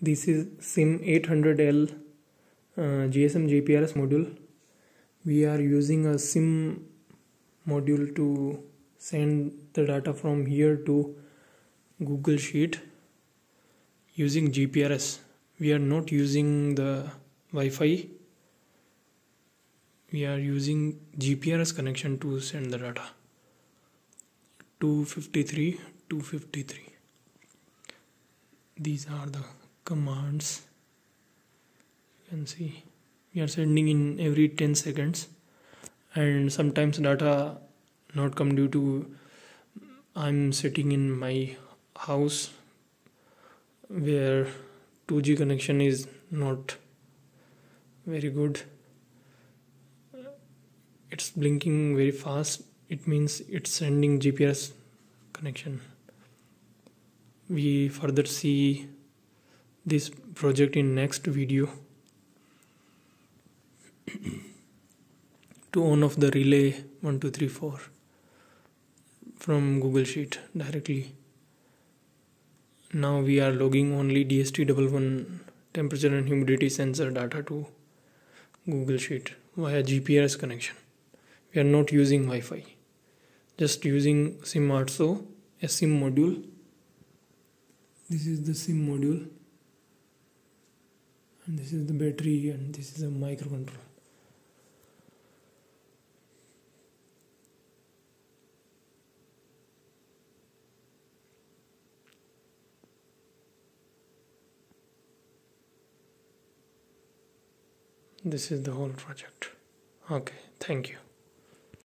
this is sim 800l uh, gsm gprs module. We are using a sim module to send the data from here to google sheet using gprs we are not using the wi-fi. We are using gprs connection to send the data. 253 253 these are the commands. You can see we are sending in every 10 seconds. And sometimes data not come due to i'm sitting in my house where 2g connection is not very good. It's blinking very fast. It means it's sending gprs connection. We further see this project in next video. To on off the relay 1234 from google sheet directly. Now we are logging only dht11 temperature and humidity sensor data to google sheet via gprs connection. We are not using wi-fi just using sim800 a sim module. This is the sim module and this is the battery and this is a microcontroller. This is the whole project. Okay thank you